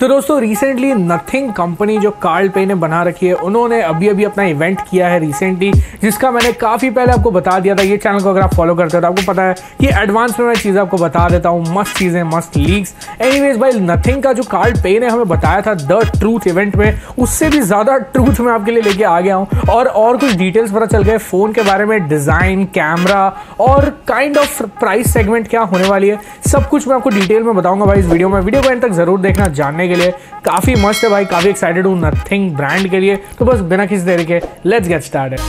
तो दोस्तों recently Nothing company जो कार्ल पे ने बना रखी है, उन्होंने अभी अभी अपना इवेंट किया है रिसेंटली जिसका मैंने काफ़ी पहले आपको बता दिया था। ये चैनल को अगर आप फॉलो करते हो तो आपको पता है कि एडवांस में मैं चीज़ें आपको बता देता हूँ, मस्त चीज़ें, मस्त लीक्स एनीवेज भाई नथिंग का जो कार्ल पे ने हमें बताया था द ट्रूथ इवेंट में, उससे भी ज़्यादा ट्रूथ मैं आपके लिए लेके आ गया हूँ। और और कुछ डिटेल्स पता चल गए फ़ोन के बारे में डिज़ाइन कैमरा और काइंड ऑफ़ प्राइस सेगमेंट क्या होने वाली है, सब कुछ मैं आपको डिटेल में बताऊँगा भाई इस वीडियो में। वीडियो को एंड तक ज़रूर देखना, जानने के लिए। काफ़ी मस्त है भाई, काफ़ी एक्साइटेड हूँ नथिंग ब्रांड के लिए। तो बस बिना किसी तरीके लेट्स गेट स्टार्ट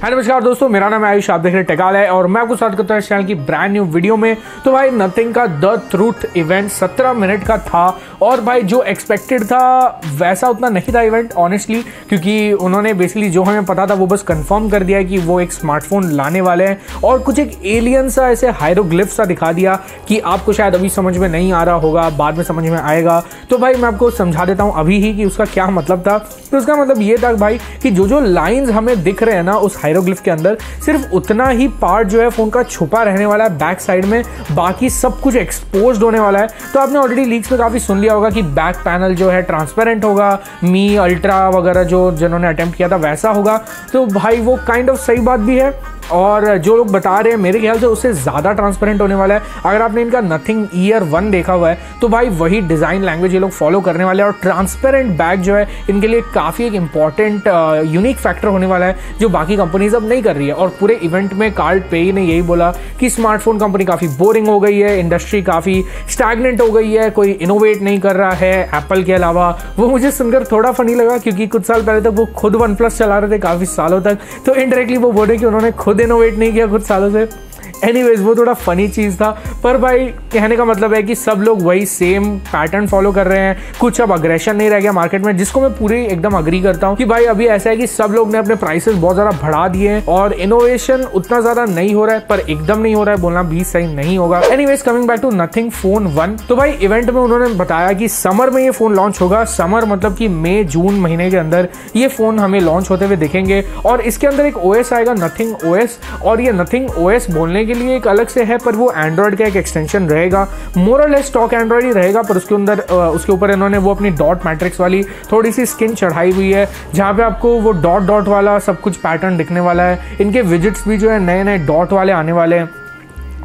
है नमस्कार दोस्तों, मेरा नाम आयुष, आप देख रहे टेकाल है और मैं आपको साथ करता हूँ इस चैनल की ब्रांड न्यू वीडियो में। तो भाई नथिंग का द ट्रूथ इवेंट 17 मिनट का था और भाई, जो एक्सपेक्टेड था, वैसा उतना नहीं था इवेंट ऑनेस्टली क्योंकि उन्होंने बेसिकली जो हमें पता था, वो बस कंफर्म कर दिया कि वो एक स्मार्टफ़ोन लाने वाले हैं और कुछ एक एलियन सा, ऐसे हायरोग्लिफ सा दिखा दिया कि आपको शायद अभी समझ में नहीं आ रहा होगा, बाद में समझ में आएगा। तो भाई, मैं आपको समझा देता हूँ अभी ही कि उसका क्या मतलब था। तो उसका मतलब ये था भाई कि जो जो लाइन्स हमें दिख रहे हैं ना, उस हायरोग्लिफ के अंदर सिर्फ़ उतना ही पार्ट जो है फ़ोन का छुपा रहने वाला है बैक साइड में, बाकी सब कुछ एक्सपोज होने वाला है। तो आपने ऑलरेडी लीक्स में काफ़ी सुन लिया होगा कि बैक पैनल जो है ट्रांसपेरेंट होगा मी अल्ट्रा वगैरह जो जिन्होंने अटेम्प्ट किया था वैसा होगा। तो भाई, वो काइंड ऑफ़ सही बात भी है। और जो लोग बता रहे हैं, मेरे ख्याल से उससे ज़्यादा ट्रांसपेरेंट होने वाला है। अगर आपने इनका नथिंग ईयर वन देखा हुआ है तो भाई वही डिज़ाइन लैंग्वेज ये लोग फॉलो करने वाले हैं और ट्रांसपेरेंट बैग जो है, इनके लिए काफ़ी एक इंपॉर्टेंट यूनिक फैक्टर होने वाला है, जो बाकी कंपनीज़ अब नहीं कर रही है। और पूरे इवेंट में कार्ड पे ने यही बोला कि स्मार्टफ़ोन कंपनी काफ़ी बोरिंग हो गई है इंडस्ट्री काफ़ी स्टैगनेंट हो गई है, कोई इनोवेट नहीं कर रहा है एप्पल के अलावा। वो मुझे सुनकर थोड़ा फनी लगा, क्योंकि कुछ साल पहले तक वो खुद वन प्लस चला रहे थे, काफ़ी सालों तक। तो इनडायरेक्टली वो बोले कि उन्होंने खुद इनोवेट नहीं किया कुछ सालों से। एनीवेज वो थोड़ा फनी चीज़ था। पर भाई, कहने का मतलब है कि सब लोग वही सेम पैटर्न फॉलो कर रहे हैं। कुछ अब अग्रेशन नहीं रह गया मार्केट में, जिसको मैं पूरी एकदम अग्री करता हूँ कि भाई, अभी ऐसा है कि सब लोग ने अपने प्राइसेस बहुत ज़्यादा बढ़ा दिए हैं और इनोवेशन उतना ज़्यादा नहीं हो रहा है, पर एकदम नहीं हो रहा है, बोलना भी सही नहीं होगा। Anyways coming back to Nothing phone one तो भाई इवेंट में उन्होंने बताया कि समर में ये फ़ोन लॉन्च होगा। समर मतलब कि मई जून महीने के अंदर ये फ़ोन हमें लॉन्च होते हुए दिखेंगे। और इसके अंदर एक ओएस आएगा नथिंग ओएस और ये नथिंग ओएस बोलने के लिए एक अलग से है, पर वो एंड्रॉयड का एक एक्सटेंशन रहेगा। मोरल स्टॉक एंड्रॉयड ही रहेगा, पर उसके अंदर उसके ऊपर इन्होंने वो अपनी डॉट मैट्रिक्स वाली थोड़ी सी स्किन चढ़ाई हुई है, जहाँ पे आपको वो डॉट डॉट वाला सब कुछ पैटर्न दिखने वाला है। इनके विजिट्स भी जो है नए नए डॉट वाले आने वाले हैं।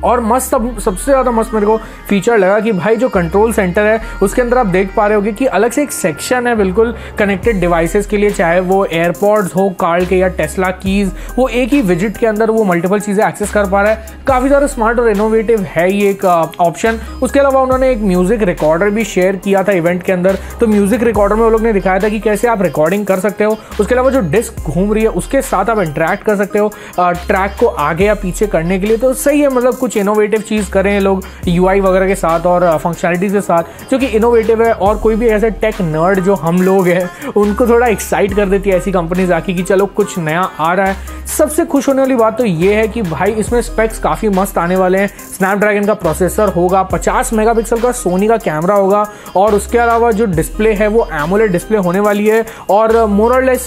और मस्त सब, सबसे ज़्यादा मस्त मेरे को फीचर लगा कि भाई जो कंट्रोल सेंटर है, उसके अंदर आप देख पा रहे होगे कि अलग से एक सेक्शन है बिल्कुल कनेक्टेड डिवाइसेस के लिए, चाहे वो एयरपॉड्स हो कार्ड के या टेस्ला कीज वो एक ही विज़िट के अंदर वो मल्टीपल चीज़ें एक्सेस कर पा रहा है। काफ़ी ज़्यादा स्मार्ट और इनोवेटिव है ये एक ऑप्शन उसके अलावा उन्होंने एक म्यूज़िक रिकॉर्डर भी शेयर किया था इवेंट के अंदर। तो म्यूज़िक रिकॉर्डर में वो लोग ने दिखाया था कि कैसे आप रिकॉर्डिंग कर सकते हो। उसके अलावा जो डिस्क घूम रही है, उसके साथ आप इंटरेक्ट कर सकते हो ट्रैक को आगे या पीछे करने के लिए। तो सही है मतलब कुछ इनोवेटिव चीज़ करें लोग यूआई वगैरह के साथ और फंक्शनलिटीज के साथ, जो कि इनोवेटिव है और कोई भी ऐसे टेक नर्ड जो हम लोग हैं, उनको थोड़ा एक्साइट कर देती है ऐसी कंपनीज़ आके कि चलो कुछ नया आ रहा है। सबसे खुश होने वाली बात तो ये है कि भाई इसमें स्पेक्स काफ़ी मस्त आने वाले हैं। स्नैपड्रैगन का प्रोसेसर होगा 50 मेगापिक्सल का सोनी का कैमरा होगा और उसके अलावा जो डिस्प्ले है वो एमोलेड डिस्प्ले होने वाली है और मोरलेस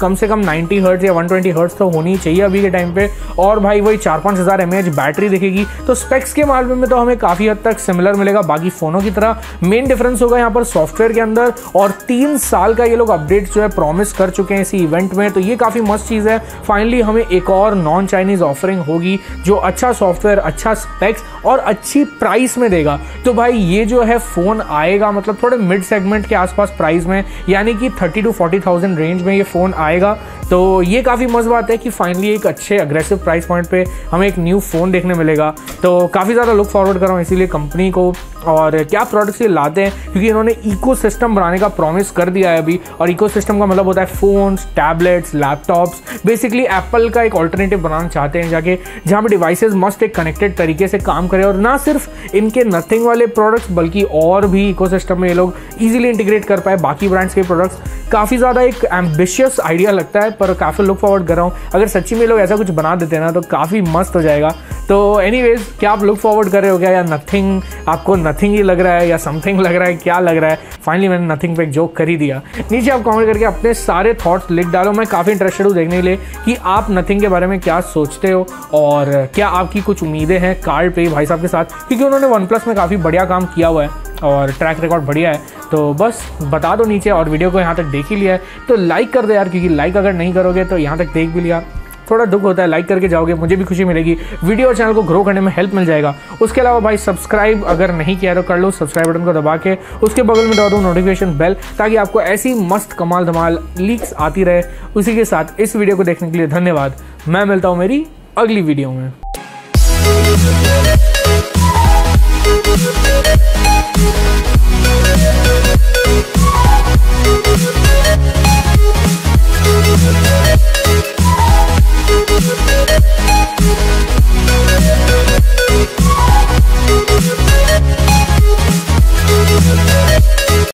कम से कम 90 हर्ट्ज या 120 हर्ट्ज तो होनी चाहिए अभी के टाइम पे और भाई वही चार पाँच हज़ार एम बैटरी दिखेगी। तो स्पेक्स के मामले में तो हमें काफ़ी हद तक सिमिलर मिलेगा। बाकी फ़ोनों की तरह मेन डिफरेंस होगा यहाँ पर सॉफ्टवेयर के अंदर और तीन साल का ये लोग अपडेट जो है प्रॉमिस कर चुके हैं इसी इवेंट में। तो ये काफ़ी मस्त चीज़ है। फाइनली हमें एक और नॉन चाइनीज़ ऑफरिंग होगी जो अच्छा सॉफ्टवेयर अच्छा स्पेक्स और अच्छी प्राइस में देगा। तो भाई ये जो है फ़ोन आएगा मतलब थोड़े मिड सेगमेंट के आसपास प्राइस में, यानी कि thirty to forty thousand range में ये फ़ोन आएगा। तो ये काफ़ी मस्त बात है कि फाइनली एक अच्छे अग्रेसिव प्राइस पॉइंट पे हमें एक न्यू फ़ोन देखने मिलेगा। तो काफ़ी ज़्यादा लुक फॉरवर्ड कर रहा हूँ इसीलिए कंपनी को और क्या प्रोडक्ट्स ये लाते हैं? क्योंकि इन्होंने इको बनाने का प्रॉमिस कर दिया है अभी। और इको का मतलब होता है phones tablets laptops basically Apple का एक ऑल्टरनेटिव बनाना चाहते हैं जाके, जहाँ पर डिवाइसेस मस्त एक कनेक्टेड तरीके से काम करें। और ना सिर्फ़ इनके नथिंग वाले प्रोडक्ट्स बल्कि और भी इको में ये लोग ईजिली इंटीग्रेट कर पाए बाकी ब्रांड्स के प्रोडक्ट्स काफ़ी ज़्यादा एक एम्बिशियस आइडिया लगता है, पर काफ़ी लुक फॉरवर्ड कर रहा हूँ। अगर सच्ची में लोग ऐसा कुछ बना देते ना तो काफ़ी मस्त हो जाएगा। तो एनी क्या आप लुक फॉरवर्ड कर रहे हो क्या? या नथिंग आपको नथिंग ही लग रहा है या समथिंग लग रहा है, क्या लग रहा है? फाइनली मैंने नथिंग पे एक जोक कर ही दिया। नीचे आप कमेंट करके अपने सारे थॉट्स लिख डालो। मैं काफ़ी इंटरेस्टेड हूँ देखने के लिए कि आप नथिंग के बारे में क्या सोचते हो और क्या आपकी कुछ उम्मीदें हैं कार्ड पे भाई साहब के साथ? क्योंकि उन्होंने वन प्लस में काफ़ी बढ़िया काम किया हुआ है और ट्रैक रिकॉर्ड बढ़िया है। तो बस बता दो नीचे और वीडियो को यहाँ तक देख ही लिया है। तो लाइक कर दो यार, क्योंकि लाइक अगर नहीं करोगे तो यहाँ तक देख भी लिया। थोड़ा दुख होता है लाइक करके जाओगे, मुझे भी खुशी मिलेगी। वीडियो और चैनल को ग्रो करने में हेल्प मिल जाएगा। उसके अलावा भाई सब्सक्राइब अगर नहीं किया तो कर लो सब्सक्राइब बटन को दबा के। उसके बगल में दबा दो नोटिफिकेशन बेल ताकि आपको ऐसी मस्त कमाल धमाल लीक्स आती रहे। उसी के साथ इस वीडियो को देखने के लिए धन्यवाद। मैं मिलता हूँ मेरी अगली वीडियो में।